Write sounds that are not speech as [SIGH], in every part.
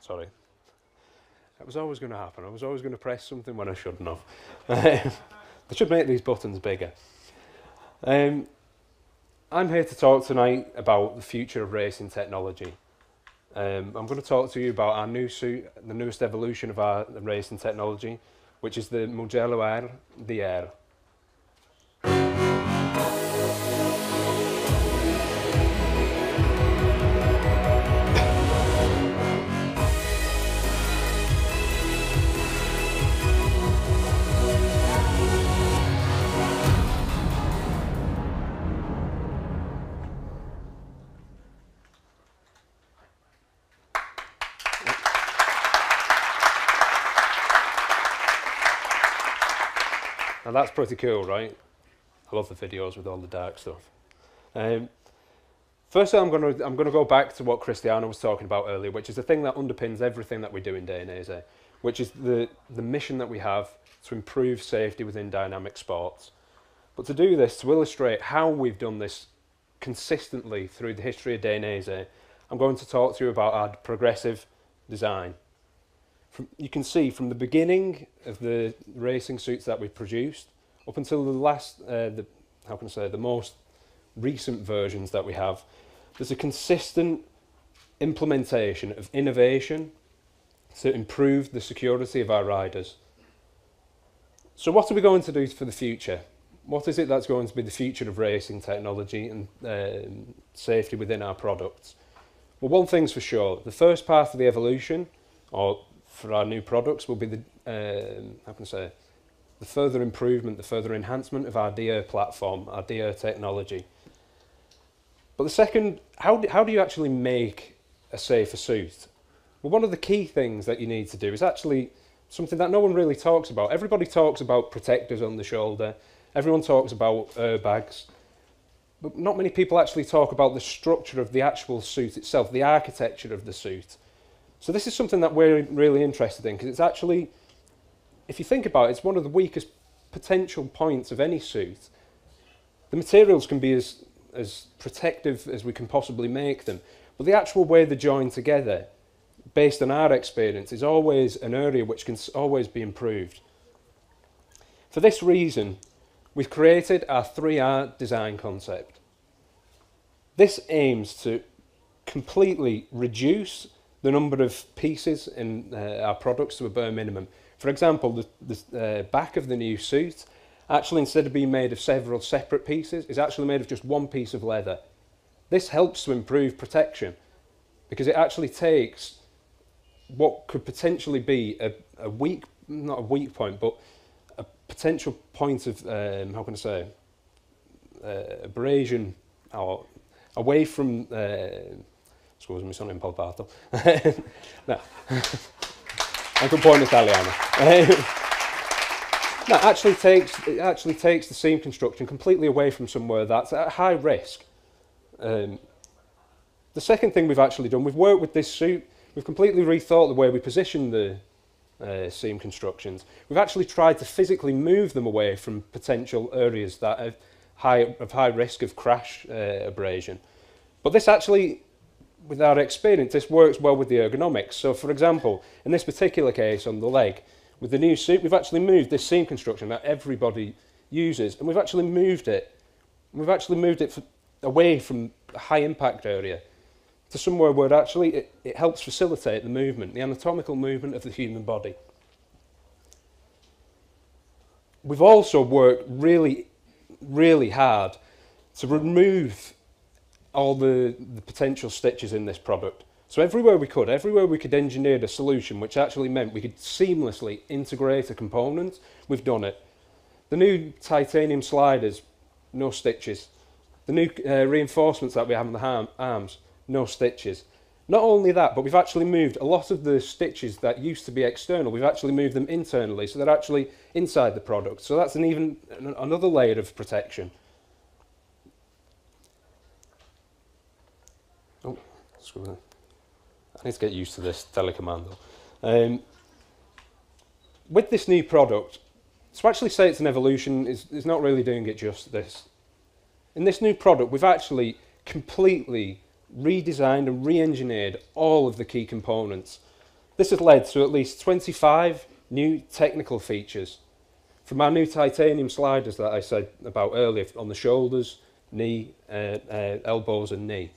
Sorry. That was always going to happen. I was always going to press something when I shouldn't have. [LAUGHS] they should make these buttons bigger. Um, I'm here to talk tonight about the future of racing technology. Um, I'm going to talk to you about our new suit, the newest evolution of our racing technology, which is the Mugello the D-air. Now that's pretty cool, right? I love the videos with all the dark stuff. Um, first, I'm going to I'm going to go back to what Cristiano was talking about earlier, which is the thing that underpins everything that we do in Dainese, which is the the mission that we have to improve safety within dynamic sports. But to do this, to illustrate how we've done this consistently through the history of Dainese, I'm going to talk to you about our progressive design. From, you can see from the beginning of the racing suits that we've produced up until the last, uh, the, how can I say, the most recent versions that we have, there's a consistent implementation of innovation to improve the security of our riders. So what are we going to do for the future? What is it that's going to be the future of racing technology and um, safety within our products? Well, one thing's for sure. The first part of the evolution, or for our new products will be the, um, how can I say, the further improvement, the further enhancement of our D-air platform, our D-air technology. But the second, how do, how do you actually make a safer suit? Well, one of the key things that you need to do is actually something that no one really talks about. Everybody talks about protectors on the shoulder. Everyone talks about airbags. But not many people actually talk about the structure of the actual suit itself, the architecture of the suit. So this is something that we're really interested in because it's actually, if you think about it, it's one of the weakest potential points of any suit. The materials can be as, as protective as we can possibly make them, but the actual way they're joined together, based on our experience, is always an area which can always be improved. For this reason, we've created our 3R design concept. This aims to completely reduce the number of pieces in uh, our products to a bare minimum. For example, the, the uh, back of the new suit, actually instead of being made of several separate pieces, is actually made of just one piece of leather. This helps to improve protection because it actually takes what could potentially be a, a weak, not a weak point, but a potential point of, um, how can I say, uh, abrasion or away from uh, Scusami, sono impalpato. [LAUGHS] no. Anche un po' in italiano. [LAUGHS] no, actually takes, it actually takes the seam construction completely away from somewhere that's at high risk. Um, the second thing we've actually done, we've worked with this suit, we've completely rethought the way we position the uh, seam constructions. We've actually tried to physically move them away from potential areas that have high, of high risk of crash uh, abrasion. But this actually with our experience, this works well with the ergonomics. So, for example, in this particular case on the leg, with the new suit, we've actually moved this seam construction that everybody uses, and we've actually moved it. We've actually moved it away from the high impact area to somewhere where actually it, it helps facilitate the movement, the anatomical movement of the human body. We've also worked really, really hard to remove all the, the potential stitches in this product. So everywhere we could, everywhere we could engineer a solution which actually meant we could seamlessly integrate a component, we've done it. The new titanium sliders, no stitches. The new uh, reinforcements that we have on the arms, no stitches. Not only that, but we've actually moved a lot of the stitches that used to be external, we've actually moved them internally, so they're actually inside the product. So that's an even another layer of protection. I need to get used to this telecomando. Um, with this new product, to actually say it's an evolution is, is not really doing it justice. In this new product, we've actually completely redesigned and re-engineered all of the key components. This has led to at least 25 new technical features. From our new titanium sliders that I said about earlier on the shoulders, knee, uh, uh, elbows and knee,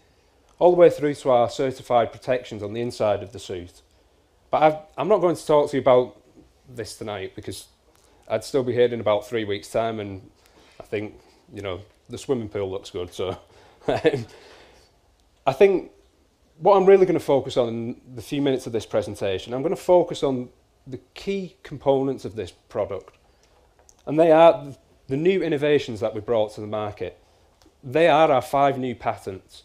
all the way through to our certified protections on the inside of the suit. But I've, I'm not going to talk to you about this tonight because I'd still be here in about three weeks' time and I think, you know, the swimming pool looks good. So [LAUGHS] I think what I'm really going to focus on in the few minutes of this presentation, I'm going to focus on the key components of this product. And they are the new innovations that we brought to the market. They are our five new patents.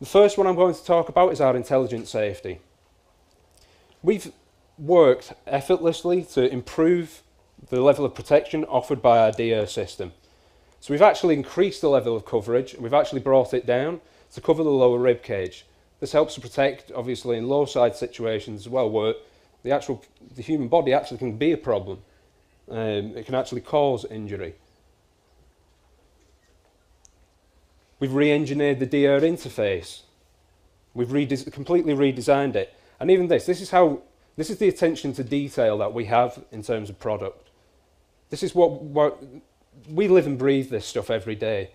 The first one I'm going to talk about is our intelligent safety. We've worked effortlessly to improve the level of protection offered by our D-air system. So we've actually increased the level of coverage, and we've actually brought it down to cover the lower rib cage. This helps to protect, obviously, in low side situations as well, where the actual the human body actually can be a problem. Um, it can actually cause injury. We've re-engineered the D-air interface. We've redes completely redesigned it. And even this, this is how this is the attention to detail that we have in terms of product. This is what, what we live and breathe this stuff every day.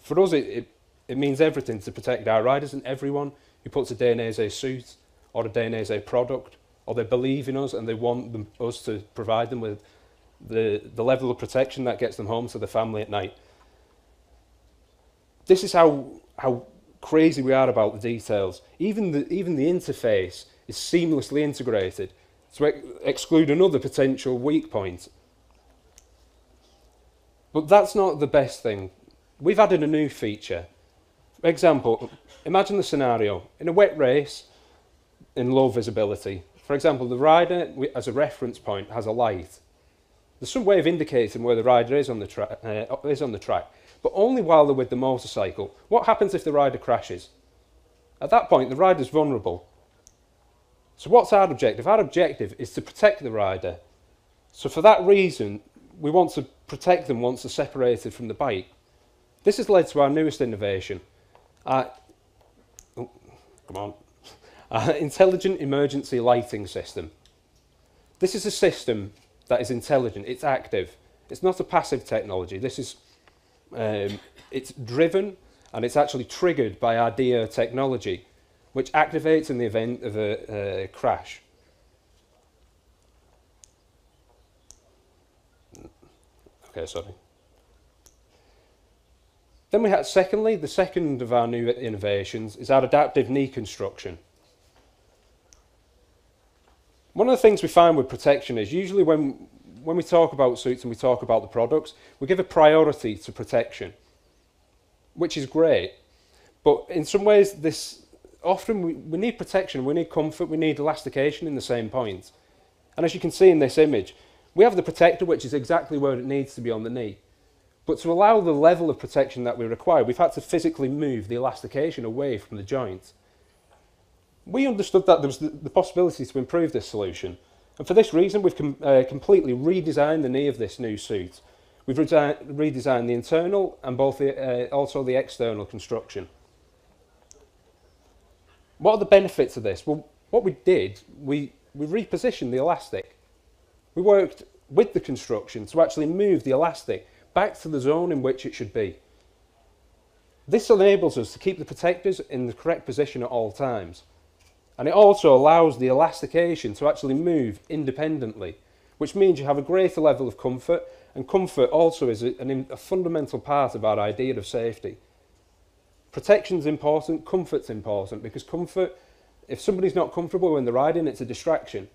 For us, it, it, it means everything to protect our riders and everyone who puts a Dainese suit or a Dainese product, or they believe in us and they want them, us to provide them with the, the level of protection that gets them home to the family at night. This is how, how crazy we are about the details. Even the, even the interface is seamlessly integrated to ex exclude another potential weak point. But that's not the best thing. We've added a new feature. For example, imagine the scenario. In a wet race, in low visibility, for example, the rider, as a reference point, has a light. There's some way of indicating where the rider is on the, tra uh, is on the track, but only while they're with the motorcycle. What happens if the rider crashes? At that point, the rider's vulnerable. So what's our objective? Our objective is to protect the rider. So for that reason, we want to protect them once they're separated from the bike. This has led to our newest innovation, our, oh, come on, [LAUGHS] intelligent emergency lighting system. This is a system that is intelligent, it's active. It's not a passive technology. This is, um, it's driven and it's actually triggered by our D-air technology which activates in the event of a, a crash. Okay, sorry. Then we had, secondly, the second of our new innovations is our adaptive knee construction. One of the things we find with protection is usually when, when we talk about suits and we talk about the products, we give a priority to protection, which is great. But in some ways, this often we, we need protection, we need comfort, we need elastication in the same point. And as you can see in this image, we have the protector, which is exactly where it needs to be on the knee. But to allow the level of protection that we require, we've had to physically move the elastication away from the joint. We understood that there was the, the possibility to improve this solution. And for this reason, we've com uh, completely redesigned the knee of this new suit. We've redesigned the internal and both the, uh, also the external construction. What are the benefits of this? Well, what we did, we, we repositioned the elastic. We worked with the construction to actually move the elastic back to the zone in which it should be. This enables us to keep the protectors in the correct position at all times. And it also allows the elastication to actually move independently, which means you have a greater level of comfort, and comfort also is a, a fundamental part of our idea of safety. Protection's important, comfort's important, because comfort, if somebody's not comfortable when they're riding, it's a distraction.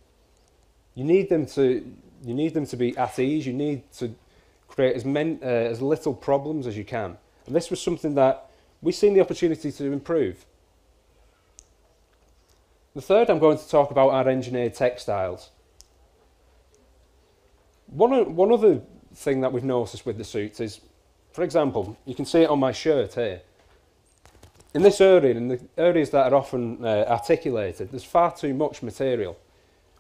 You need them to, you need them to be at ease, you need to create as, men, uh, as little problems as you can. And this was something that we've seen the opportunity to improve. The third, I'm going to talk about our engineered textiles. One, one other thing that we've noticed with the suits is, for example, you can see it on my shirt here. In this area, in the areas that are often uh, articulated, there's far too much material,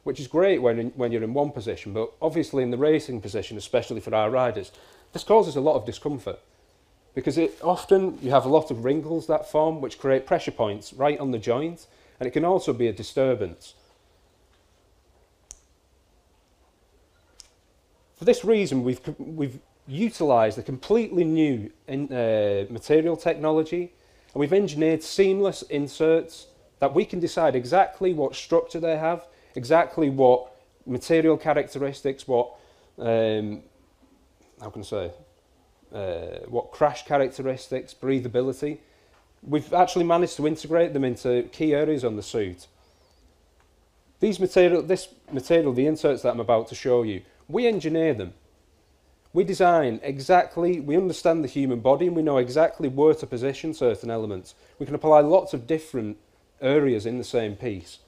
which is great when, in, when you're in one position, but obviously in the racing position, especially for our riders, this causes a lot of discomfort. because it, often you have a lot of wrinkles that form which create pressure points right on the joint and it can also be a disturbance. For this reason, we've, we've utilised a completely new in, uh, material technology and we've engineered seamless inserts that we can decide exactly what structure they have, exactly what material characteristics, what, um, how can I say, uh, what crash characteristics, breathability. We've actually managed to integrate them into key areas on the suit. These material, this material, the inserts that I'm about to show you, we engineer them. We design exactly, we understand the human body and we know exactly where to position certain elements. We can apply lots of different areas in the same piece.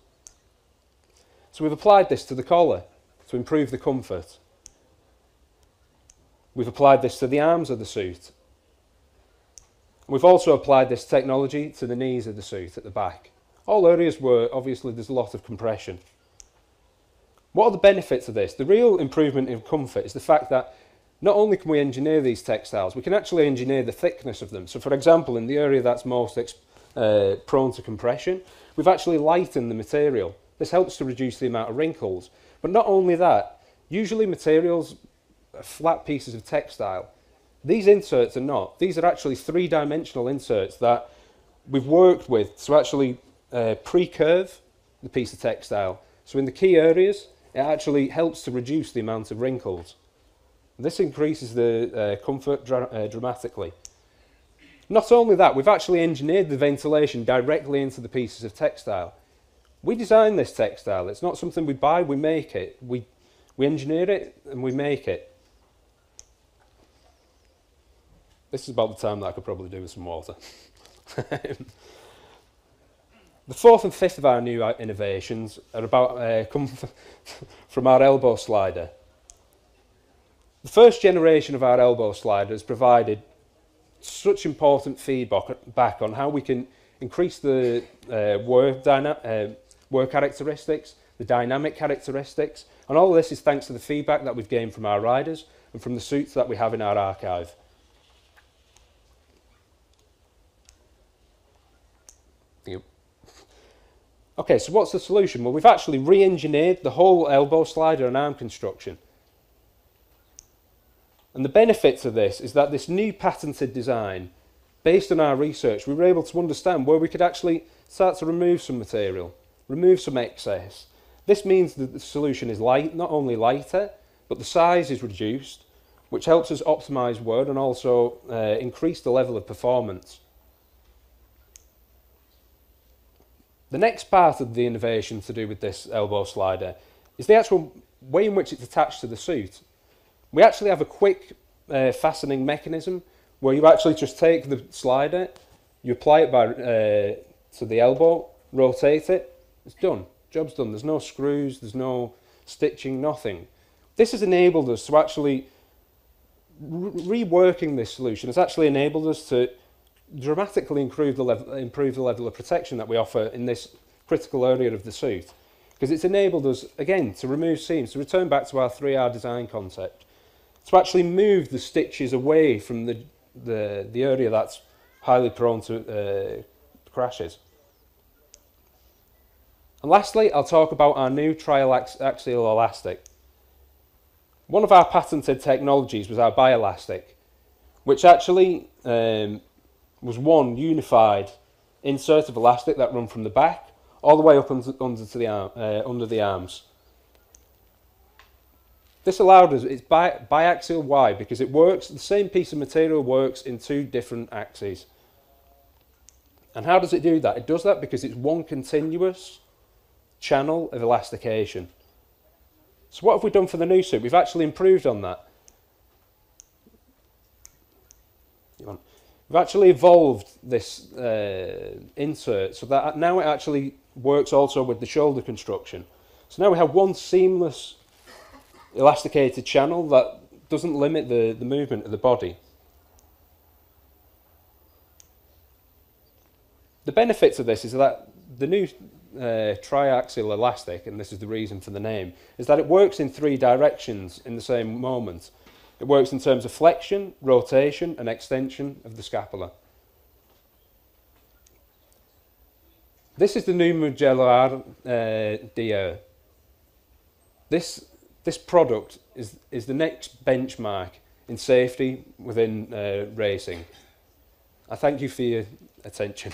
So we've applied this to the collar to improve the comfort. We've applied this to the arms of the suit. We've also applied this technology to the knees of the suit at the back. All areas where obviously there's a lot of compression. What are the benefits of this? The real improvement in comfort is the fact that not only can we engineer these textiles, we can actually engineer the thickness of them. So for example, in the area that's most uh, prone to compression, we've actually lightened the material. This helps to reduce the amount of wrinkles. But not only that, usually materials flat pieces of textile. These inserts are not. These are actually three-dimensional inserts that we've worked with to actually uh, pre-curve the piece of textile. So in the key areas, it actually helps to reduce the amount of wrinkles. This increases the uh, comfort dra uh, dramatically. Not only that, we've actually engineered the ventilation directly into the pieces of textile. We design this textile. It's not something we buy, we make it. We, we engineer it and we make it. This is about the time that I could probably do with some water. [LAUGHS] the fourth and fifth of our new innovations are about uh, come [LAUGHS] from our elbow slider. The first generation of our elbow slider has provided such important feedback on how we can increase the uh, work, uh, work characteristics, the dynamic characteristics, and all this is thanks to the feedback that we've gained from our riders and from the suits that we have in our archive. Okay, so what's the solution? Well, we've actually re-engineered the whole elbow slider and arm construction. And the benefits of this is that this new patented design, based on our research, we were able to understand where we could actually start to remove some material, remove some excess. This means that the solution is light, not only lighter, but the size is reduced, which helps us optimize wear and also uh, increase the level of performance. The next part of the innovation to do with this elbow slider is the actual way in which it's attached to the suit. We actually have a quick uh, fastening mechanism where you actually just take the slider, you apply it by, uh, to the elbow, rotate it, it's done. Job's done. There's no screws, there's no stitching, nothing. This has enabled us to actually, re reworking this solution has actually enabled us to dramatically improve the, level, improve the level of protection that we offer in this critical area of the suit. Because it's enabled us, again, to remove seams, to return back to our 3R design concept, to actually move the stitches away from the, the, the area that's highly prone to uh, crashes. And lastly, I'll talk about our new triaxial elastic. One of our patented technologies was our bioelastic, which actually um, was one unified insert of elastic that run from the back all the way up under, under, to the, arm, uh, under the arms. This allowed us, it's bi biaxial, why? Because it works, the same piece of material works in two different axes. And how does it do that? It does that because it's one continuous channel of elastication. So what have we done for the new suit? We've actually improved on that. We've actually evolved this uh, insert so that now it actually works also with the shoulder construction. So now we have one seamless elasticated channel that doesn't limit the, the movement of the body. The benefits of this is that the new uh, triaxial elastic, and this is the reason for the name, is that it works in three directions in the same moment. It works in terms of flexion, rotation and extension of the scapula. This is the new Mugello R uh, D-air. This, this product is, is the next benchmark in safety within uh, racing. I thank you for your attention.